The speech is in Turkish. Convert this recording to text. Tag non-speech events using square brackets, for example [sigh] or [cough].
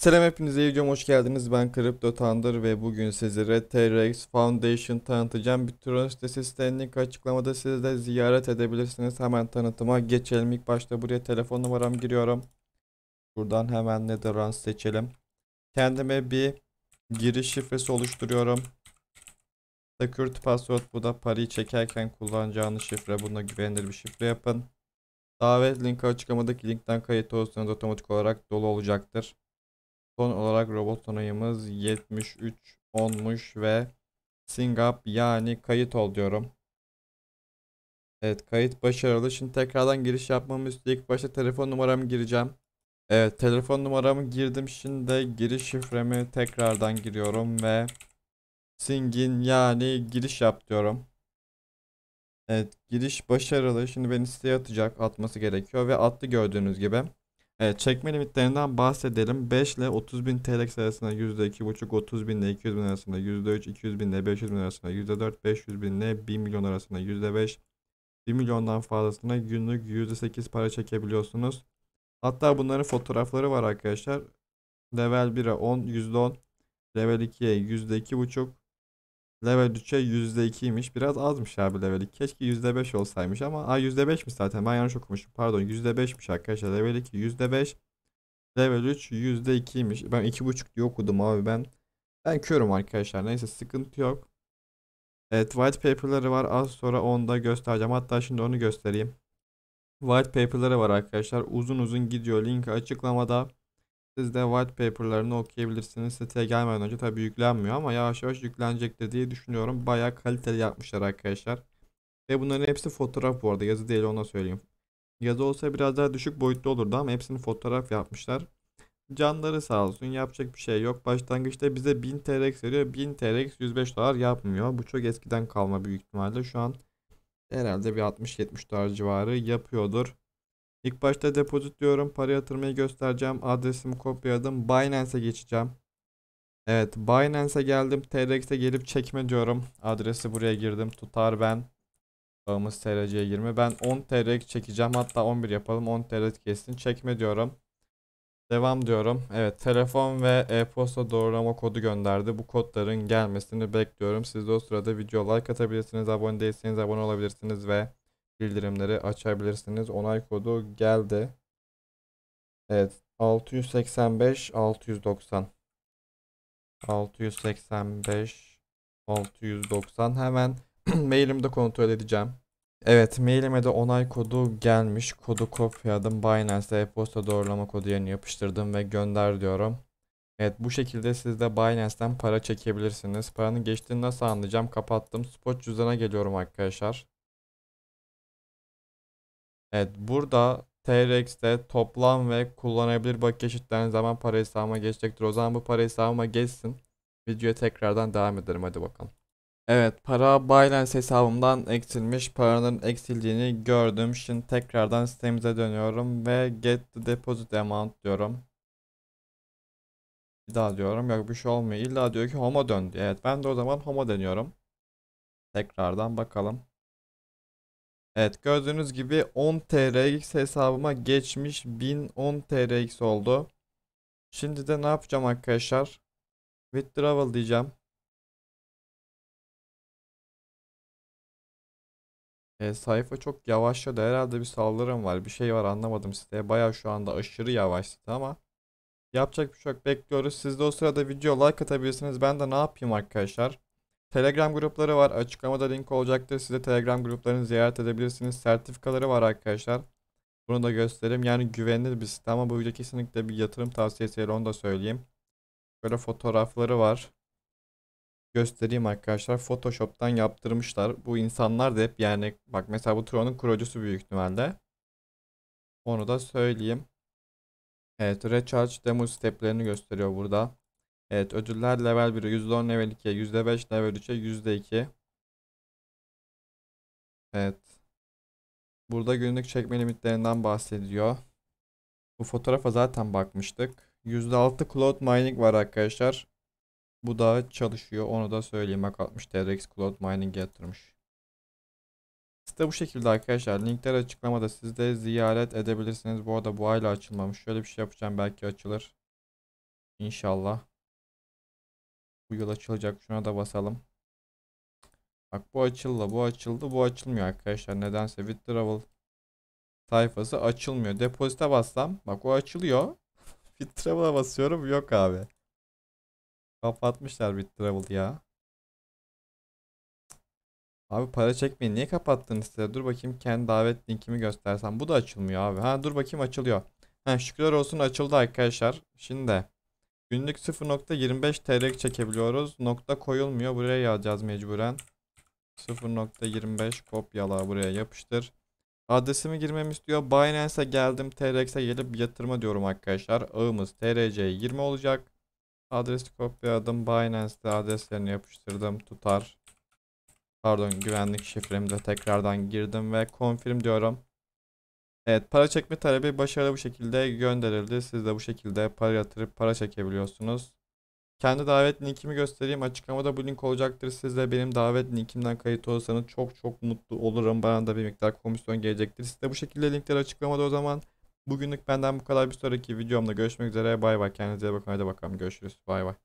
Selam hepinize videoma hoş geldiniz. Ben Crypto Thunder ve bugün sizlere TRX Foundation tanıtacağım. Bir Tron sitesi link açıklamada siz de ziyaret edebilirsiniz. Hemen tanıtıma geçelim. İlk başta buraya telefon numaram giriyorum. Buradan hemen Netherlands seçelim. Kendime bir giriş şifresi oluşturuyorum. Security password bu da parayı çekerken kullanacağınız şifre. Buna güvenilir bir şifre yapın. Davet linki açıklamadaki linkten kayıt olursanız otomatik olarak dolu olacaktır. Son olarak robot onayımız 73 olmuş ve Singap yani kayıt ol diyorum. Evet kayıt başarılı. Şimdi tekrardan giriş yapmamı. İlk başta telefon numaramı gireceğim. Evet telefon numaramı girdim. Şimdi giriş şifremi tekrardan giriyorum ve Singin yani giriş yap diyorum. Evet giriş başarılı. Şimdi beni siteye atacak. Atması gerekiyor ve attı gördüğünüz gibi. Evet çekme limitlerinden bahsedelim. 5 ile 30 bin TL arasında %2,5, 30 bin ile 200 bin arasında %3, 200 bin ile 500 bin arasında %4, 500 bin ile 1 milyon arasında %5, 1 milyondan fazlasına günlük %8 para çekebiliyorsunuz. Hatta bunların fotoğrafları var arkadaşlar. Level 1'e 10, %10, level 2'ye %2,5, Level 3'e %2'ymiş. Biraz azmış abi level 2. Keşke %5 olsaymış ama a %5'miş zaten. Ben yanlış okumuşum. Pardon %5'miş arkadaşlar. Level 2 %5. Level 3 %2'ymiş. Ben 2.5 diye okudum abi ben. Ben körüm arkadaşlar. Neyse sıkıntı yok. Evet white paper'ları var. Az sonra onu da göstereceğim. Hatta şimdi onu göstereyim. White paper'ları var arkadaşlar. Uzun uzun gidiyor. Link açıklamada. Siz de white paper'larını okuyabilirsiniz. Siteye gelmeden önce tabii yüklenmiyor ama yavaş yavaş yüklenecektir diye düşünüyorum. Bayağı kaliteli yapmışlar arkadaşlar. Ve bunların hepsi fotoğraf bu arada. Yazı değil ona söyleyeyim. Yazı olsa biraz daha düşük boyutlu olurdu ama hepsini fotoğraf yapmışlar. Canları sağ olsun yapacak bir şey yok. Başlangıçta bize 1000 TRX veriyor. 1000 TRX 105 dolar yapmıyor. Bu çok eskiden kalma büyük ihtimalle. Şu an herhalde bir 60-70 dolar civarı yapıyordur. İlk başta depozit diyorum. Para yatırmayı göstereceğim. Adresimi kopyaladım. Binance'e geçeceğim. Evet Binance'e geldim. TRX'e gelip çekme diyorum. Adresi buraya girdim. Tutar ben. Bağımız TRC'ye girme. Ben 10 TRX çekeceğim. Hatta 11 yapalım. 10 TRX kessin. Çekme diyorum. Devam diyorum. Evet telefon ve e-posta doğrulama kodu gönderdi. Bu kodların gelmesini bekliyorum. Siz de o sırada video like atabilirsiniz. Abone değilseniz abone olabilirsiniz ve bildirimleri açabilirsiniz. Onay kodu geldi. Evet 685 690 685 690 hemen [clears throat] mailimde kontrol edeceğim. Evet mailime de onay kodu gelmiş. Kodu kopyaladım. Binance'e e-posta doğrulama kodu yerine yapıştırdım ve gönder diyorum. Evet bu şekilde siz de Binance'den para çekebilirsiniz. Paranın geçtiğini nasıl anlayacağım? Kapattım. Spot cüzdana geliyorum arkadaşlar. Evet burada TRX'te toplam ve kullanabilir bakiye eşitlendiği zaman para hesabıma geçecektir. O zaman bu para hesabıma geçsin. Videoya tekrardan devam edelim hadi bakalım. Evet para Binance hesabımdan eksilmiş. Paranın eksildiğini gördüm. Şimdi tekrardan sitemize dönüyorum ve get the deposit amount diyorum. Bir daha diyorum. Yok bir şey olmuyor. İlla diyor ki homo döndü. Evet ben de o zaman homo deniyorum. Tekrardan bakalım. Evet gördüğünüz gibi 10 TRX hesabıma geçmiş 1010 TRX oldu. Şimdi de ne yapacağım arkadaşlar? Withdrawal diyeceğim. E, sayfa çok yavaşladı. Herhalde bir saldırım var. Bir şey var anlamadım siteye. Baya şu anda aşırı yavaş site ama yapacak bir şey yok. Bekliyoruz. Siz de o sırada video like atabilirsiniz. Ben de ne yapayım arkadaşlar? Telegram grupları var. Açıklamada link olacaktır. Size Telegram gruplarını ziyaret edebilirsiniz. Sertifikaları var arkadaşlar. Bunu da göstereyim. Yani güvenilir bir site ama bu video kesinlikle bir yatırım tavsiyesi onu da söyleyeyim. Böyle fotoğrafları var. Göstereyim arkadaşlar. Photoshop'tan yaptırmışlar. Bu insanlar da hep yani bak mesela bu Tron'un kurucusu büyük ihtimalle. Onu da söyleyeyim. Evet, Recharge demo steplerini gösteriyor burada. Evet ödüller level 1'e %10 level 2'ye %5 level 3'e %2. Evet. Burada günlük çekme limitlerinden bahsediyor. Bu fotoğrafa zaten bakmıştık. %6 cloud mining var arkadaşlar. Bu da çalışıyor. Onu da söyleyeyim. Bak 60 TRX cloud mining yatırmış. Site bu şekilde arkadaşlar. Linkler açıklamada. Siz de ziyaret edebilirsiniz. Bu arada bu ayla açılmamış. Şöyle bir şey yapacağım. Belki açılır. İnşallah. Bu yıl açılacak. Şuna da basalım. Bak bu açıldı, bu açıldı, bu açılmıyor arkadaşlar. Nedense withdrawal sayfası açılmıyor. Depozite bassam, bak o açılıyor. [laughs] Withdrawal'a basıyorum, yok abi. Kapatmışlar withdrawal ya. Abi para çekmeyin. Niye kapattın siteyi? Dur bakayım kendi davet linkimi göstersem. Bu da açılmıyor abi. Ha dur bakayım açılıyor. Ha şükürler olsun açıldı arkadaşlar. Şimdi günlük 0.25 TL çekebiliyoruz. Nokta koyulmuyor. Buraya yazacağız mecburen. 0.25 kopyala buraya yapıştır. Adresimi girmemi istiyor. Binance'e geldim. TRX'e gelip yatırma diyorum arkadaşlar. Ağımız TRC20 olacak. Adresi kopyaladım. Binance'de adreslerini yapıştırdım. Tutar. Pardon güvenlik şifremi de tekrardan girdim ve confirm diyorum. Evet para çekme talebi başarılı bu şekilde gönderildi. Siz de bu şekilde para yatırıp para çekebiliyorsunuz. Kendi davet linkimi göstereyim. Açıklamada bu link olacaktır. Siz de benim davet linkimden kayıt olursanız çok çok mutlu olurum. Bana da bir miktar komisyon gelecektir. Siz de bu şekilde linkler açıklamada o zaman. Bugünlük benden bu kadar. Bir sonraki videomda görüşmek üzere. Bay bay. Kendinize bakın. Hadi bakalım görüşürüz. Bay bay.